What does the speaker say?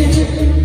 again.